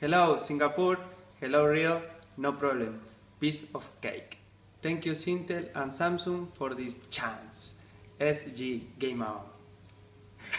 Hello Singapore, hello Rio, no problem, piece of cake. Thank you Singtel and Samsung for this chance. SG Game On.